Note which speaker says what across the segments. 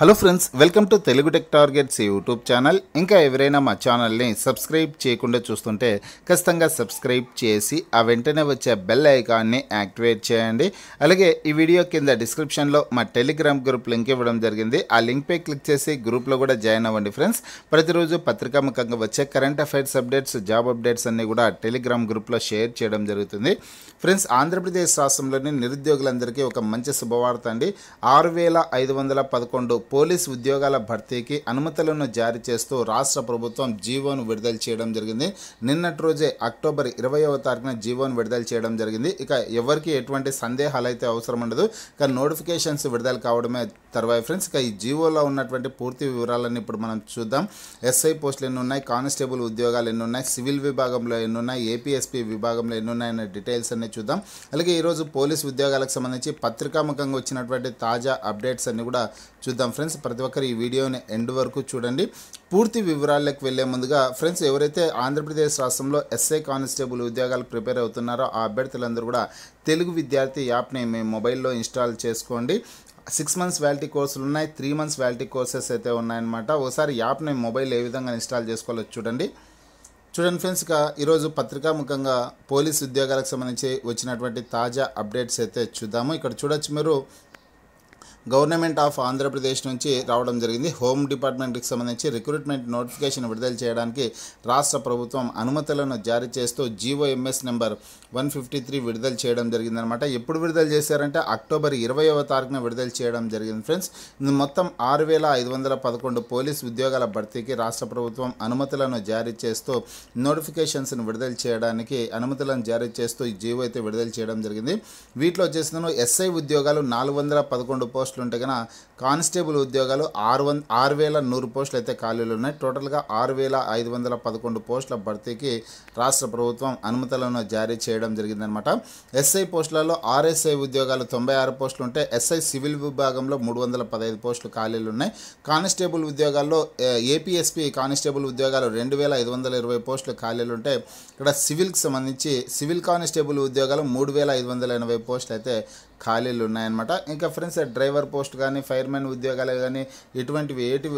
Speaker 1: Hello friends welcome to Telugu tech targets YouTube channel ఇంకా ఎవరైనా మా ఛానల్ని సబ్స్క్రైబ్ చేయకుండా చూస్తుంటే ఖచ్చితంగా సబ్స్క్రైబ్ చేసి ఆ వెంటనే వచ్చే బెల్ ఐకాన్ని యాక్టివేట్ చేయండి. అలాగే ఈ వీడియో కింద డిస్క్రిప్షన్లో మా టెలిగ్రామ్ గ్రూప్ లింక్ ఇవ్వడం జరిగింది. ఆ లింక్పై క్లిక్ చేసి గ్రూప్లో కూడా జాయిన్ అవ్వండి ఫ్రెండ్స్ ప్రతిరోజు పత్రికాముఖంగా వచ్చే current affairs updates job updates అన్నీ కూడా టెలిగ్రామ్ గ్రూప్లో షేర్ చేయడం జరుగుతుంది. ఫ్రెండ్స్ ఆంధ్రప్రదేశ్ రాష్ట్రంలోని నిరుద్యోగులందరికీ ఒక మంచి శుభవార్త అండి. ఆరు వేల ఐదు వందల పదకొండు పోలీస్ ఉద్యోగాల భర్తీకి అనుమతులను జారీ చేస్తూ రాష్ట్ర ప్రభుత్వం జీవోను విడుదల చేయడం జరిగింది. నిన్నటి రోజే అక్టోబర్ ఇరవైవ తారీఖున జీవోను విడుదల చేయడం జరిగింది. ఇక ఎవరికి ఎటువంటి సందేహాలు అయితే అవసరం ఉండదు. ఇక నోటిఫికేషన్స్ విడుదల కావడమే తర్వాత ఫ్రెండ్స్ ఇక ఈ జీవోలో ఉన్నటువంటి పూర్తి వివరాలన్నీ ఇప్పుడు మనం చూద్దాం. ఎస్ఐ పోస్టులు ఎన్ని ఉన్నాయి కానిస్టేబుల్ ఉద్యోగాలు ఎన్ని ఉన్నాయి సివిల్ విభాగంలో ఎన్ని ఉన్నాయి ఏపీఎస్పీ విభాగంలో ఎన్ని ఉన్నాయనే డీటెయిల్స్ అన్ని చూద్దాం. అలాగే ఈరోజు పోలీస్ ఉద్యోగాలకు సంబంధించి పత్రికాముఖంగా వచ్చినటువంటి తాజా అప్డేట్స్ అన్ని కూడా చూద్దాం ఫ్రెండ్స్. ప్రతి ఒక్కరు ఈ వీడియోని ఎండ్ వరకు చూడండి. పూర్తి వివరాల్లోకి వెళ్ళే ముందుగా ఫ్రెండ్స్ ఎవరైతే ఆంధ్రప్రదేశ్ రాష్ట్రంలో ఎస్ఐ కానిస్టేబుల్ ఉద్యోగాలు ప్రిపేర్ అవుతున్నారో ఆ అభ్యర్థులందరూ కూడా తెలుగు విద్యార్థి యాప్ని మీ మొబైల్లో ఇన్స్టాల్ చేసుకోండి. సిక్స్ మంత్స్ వ్యాలిటీ కోర్సులు ఉన్నాయి త్రీ మంత్స్ వ్యాలిటీ కోర్సెస్ అయితే ఉన్నాయన్నమాట. ఒకసారి యాప్ని మొబైల్ ఏ విధంగా ఇన్స్టాల్ చేసుకోవాలో చూడండి. చూడండి ఫ్రెండ్స్ ఇక ఈరోజు పత్రికాముఖంగా పోలీస్ ఉద్యోగాలకు సంబంధించి వచ్చినటువంటి తాజా అప్డేట్స్ అయితే చూద్దాము. ఇక్కడ చూడొచ్చు మీరు గవర్నమెంట్ ఆఫ్ ఆంధ్రప్రదేశ్ నుంచి రావడం జరిగింది. హోమ్ డిపార్ట్మెంట్కి సంబంధించి రిక్రూట్మెంట్ నోటిఫికేషన్ విడుదల చేయడానికి రాష్ట్ర ప్రభుత్వం అనుమతులను జారీ చేస్తూ GOMS number one fifty three విడుదల చేయడం జరిగిందనమాట ఎప్పుడు విడుదల చేశారంటే అక్టోబర్ ఇరవైవ తారీఖున విడుదల చేయడం జరిగింది ఫ్రెండ్స్. మొత్తం ఆరు వేల ఐదు వందల పదకొండు పోలీస్ ఉద్యోగాల భర్తీకి రాష్ట్ర ప్రభుత్వం అనుమతులను జారీ చేస్తూ నోటిఫికేషన్స్ను విడుదల చేయడానికి అనుమతులను జారీ చేస్తూ ఈ జీవో అయితే విడుదల చేయడం జరిగింది. వీటిలో వచ్చేసిన ఎస్ఐ ఉద్యోగాలు నాలుగు వందల పదకొండు పోస్టులు ఉంటే కనుక కానిస్టేబుల్ ఉద్యోగాలు ఆరు వంద ఆరు వేల నూరు పోస్టులు అయితే ఖాళీలు ఉన్నాయి. టోటల్గా ఆరు వేల ఐదు వందల పదకొండు పోస్టుల భర్తీకి రాష్ట్ర ప్రభుత్వం అనుమతులను జారీ చేయడం జరిగిందనమాట ఎస్ఐ పోస్టులలో ఆర్ఎస్ఐ ఉద్యోగాలు తొంభై ఆరు పోస్టులు ఉంటే ఎస్ఐ సివిల్ విభాగంలో మూడు వందల పదహైదు పోస్టులు ఖాళీలు ఉన్నాయి. కానిస్టేబుల్ ఉద్యోగాల్లో ఏపీఎస్పీ కానిస్టేబుల్ ఉద్యోగాలు రెండు వేల ఐదు వందల ఇరవై పోస్టులు ఖాళీలు ఉంటే ఇక్కడ సివిల్కి సంబంధించి సివిల్ కానిస్టేబుల్ ఉద్యోగాలు మూడు వేల ఐదు వందల ఎనభై పోస్టులు అయితే ఖాళీలు ఉన్నాయన్నమాట. ఇంకా ఫ్రెండ్స్ డ్రైవర్ పోస్ట్ కానీ ఫైర్మెన్ ఉద్యోగాలు కానీ ఇటువంటివి ఏటి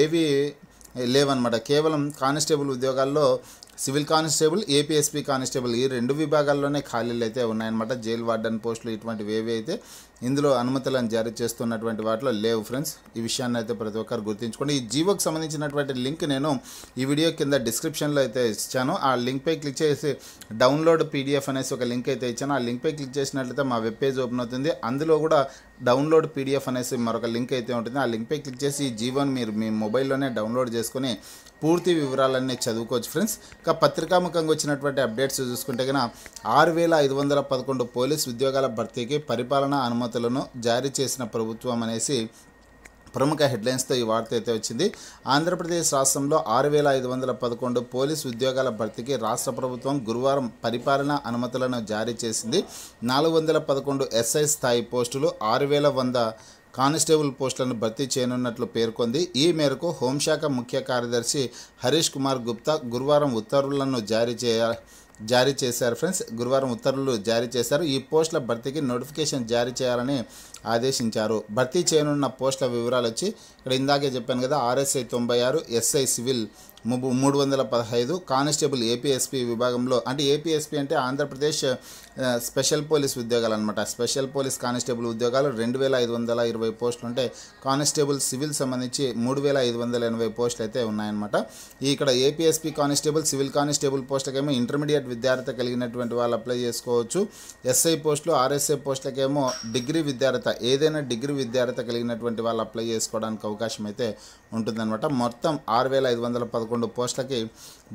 Speaker 1: ఏవి లేవన్నమాట. కేవలం కానిస్టేబుల్ ఉద్యోగాల్లో సివిల్ కానిస్టేబుల్ ఏపీఎస్పీ కానిస్టేబుల్ ఈ రెండు విభాగాల్లోనే ఖాళీలు అయితే ఉన్నాయన్నమాట. జైల్ వార్డెన్ పోస్టులు ఇటువంటివి ఏవి అయితే ఇందులో అనుమతులను జారీ చేస్తున్నటువంటి వాటిలో లేవు ఫ్రెండ్స్. ఈ విషయాన్ని అయితే ప్రతి ఒక్కరు గుర్తించుకోండి. ఈ జీవోకి సంబంధించినటువంటి లింక్ నేను ఈ వీడియో కింద డిస్క్రిప్షన్లో అయితే ఇచ్చాను. ఆ లింక్పై క్లిక్ చేసి డౌన్లోడ్ పీడిఎఫ్ అనేసి ఒక లింక్ అయితే ఇచ్చాను. ఆ లింక్పై క్లిక్ చేసినట్లయితే మా వెబ్ పేజ్ ఓపెన్ అవుతుంది. అందులో కూడా డౌన్లోడ్ పీడిఎఫ్ అనేసి మరొక లింక్ అయితే ఉంటుంది. ఆ లింక్పై క్లిక్ చేసి ఈ జీవోని మీరు మీ మొబైల్లోనే డౌన్లోడ్ చేసుకుని పూర్తి వివరాలన్నీ చదువుకోవచ్చు ఫ్రెండ్స్. ఇక పత్రికాముఖంగా వచ్చినటువంటి అప్డేట్స్ చూసుకుంటే కనుక ఆరు వేల ఐదు వందల పదకొండు పోలీస్ ఉద్యోగాల భర్తీకి పరిపాలనా అనుమతులను జారీ చేసిన ప్రభుత్వం అనేసి ప్రముఖ హెడ్లైన్స్తో ఈ వార్త అయితే వచ్చింది. ఆంధ్రప్రదేశ్ రాష్ట్రంలో ఆరు వేల ఐదు వందల పదకొండు పోలీస్ ఉద్యోగాల భర్తీకి రాష్ట్ర ప్రభుత్వం గురువారం పరిపాలనా అనుమతులను జారీ చేసింది. నాలుగు వందల పదకొండు ఎస్ఐ స్థాయి పోస్టులు ఆరు వేల వంద కానిస్టేబుల్ పోస్టులను భర్తీ చేయనున్నట్లు పేర్కొంది. ఈ మేరకు హోంశాఖ ముఖ్య కార్యదర్శి హరీష్ కుమార్ గుప్తా గురువారం ఉత్తర్వులను జారీ చేయ జారీ చేశారు. ఫ్రెండ్స్ గురువారం ఉత్తర్వులు జారీ చేశారు. ఈ పోస్టుల భర్తీకి నోటిఫికేషన్ జారీ చేయాలని ఆదేశించారు. భర్తీ చేయనున్న పోస్టుల వివరాలు వచ్చి ఇక్కడ ఇందాకే చెప్పాను కదా ఆర్ఎస్ఐ తొంభై ఆరు ఎస్ఐ సివిల్ మూడు వందల పదహైదు కానిస్టేబుల్ ఏపీఎస్పీ విభాగంలో అంటే ఏపీఎస్పీ అంటే ఆంధ్రప్రదేశ్ స్పెషల్ పోలీస్ ఉద్యోగాలు అనమాట స్పెషల్ పోలీస్ కానిస్టేబుల్ ఉద్యోగాలు రెండు వేల ఐదు వందల ఇరవై పోస్టులు ఉంటే కానిస్టేబుల్ సివిల్ సంబంధించి మూడు వేల ఐదు వందల ఎనభై పోస్టులు అయితే ఉన్నాయన్నమాట. ఇక్కడ ఏపీఎస్పీ కానిస్టేబుల్ సివిల్ కానిస్టేబుల్ పోస్టులకేమో ఇంటర్మీడియట్ విద్యార్థి కలిగినటువంటి వాళ్ళు అప్లై చేసుకోవచ్చు. ఎస్ఐ పోస్టులు ఆర్ఎస్ఐ పోస్టులకేమో డిగ్రీ విద్యార్థి ఏదైనా డిగ్రీ విద్యార్థి కలిగినటువంటి వాళ్ళు అప్లై చేసుకోవడానికి అవకాశం అయితే ఉంటుందన్నమాట. మొత్తం ఆరు వేల ఐదు వందల పదకొండు పోస్టులకి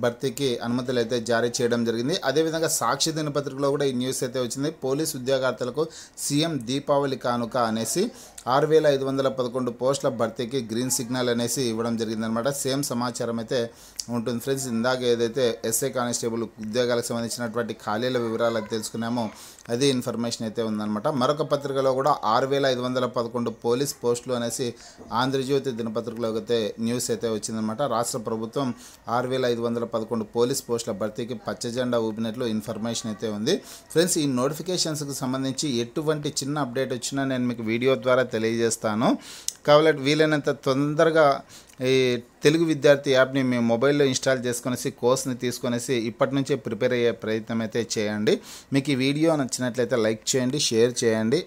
Speaker 1: భర్తీకి అనుమతులు అయితే జారీ చేయడం జరిగింది. అదేవిధంగా సాక్షి దినపత్రికలో కూడా ఈ న్యూస్ అయితే వచ్చింది. పోలీస్ ఉద్యోగార్థులకు సీఎం దీపావళి కానుక అనేసి ఆరు వేల ఐదు వందల పదకొండు పోస్టుల భర్తీకి గ్రీన్ సిగ్నల్ అనేసి ఇవ్వడం జరిగిందనమాట సేమ్ సమాచారం అయితే ఉంటుంది ఫ్రెండ్స్. ఇందాక ఏదైతే ఎస్ఐ కానిస్టేబుల్ ఉద్యోగాలకు సంబంధించినటువంటి ఖాళీల వివరాలు తెలుసుకున్నామో అది ఇన్ఫర్మేషన్ అయితే ఉందన్నమాట. మరొక పత్రికలో కూడా ఆరు వేల ఐదు వందల పదకొండు పోలీస్ పోస్టులు అనేసి ఆంధ్రజ్యోతి దినపత్రికలో అయితే న్యూస్ అయితే వచ్చిందనమాట రాష్ట్ర ప్రభుత్వం ఆరు వేల ఐదు వందల పదకొండు పోలీస్ పోస్టుల భర్తీకి పచ్చజెండా ఊపినట్లు ఇన్ఫర్మేషన్ అయితే ఉంది. ఫ్రెండ్స్ ఈ నోటిఫికేషన్స్కి సంబంధించి ఎటువంటి చిన్న అప్డేట్ వచ్చినా నేను మీకు వీడియో ద్వారా తెలియజేస్తాను. కాబట్టి వీలైనంత తొందరగా ఈ తెలుగు విద్యార్థి యాప్ని మీ మొబైల్లో ఇన్స్టాల్ చేసుకునేసి కోర్స్ని తీసుకొనేసి ఇప్పటి నుంచే ప్రిపేర్ అయ్యే ప్రయత్నం అయితే చేయండి. మీకు ఈ వీడియో నచ్చినట్లయితే లైక్ చేయండి షేర్ చేయండి.